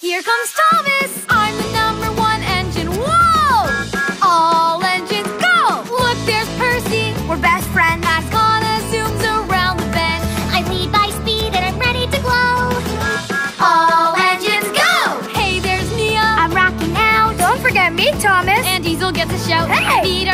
Here comes Thomas! I'm the number one engine. Whoa! All engines go! Look, there's Percy. We're best friends. And Kana zooms around the bend. I lead by speed and I'm ready to glow. All engines go! Hey, there's Nia! I'm rocking out. Don't forget me, Thomas. And Diesel gets a shout. Hey!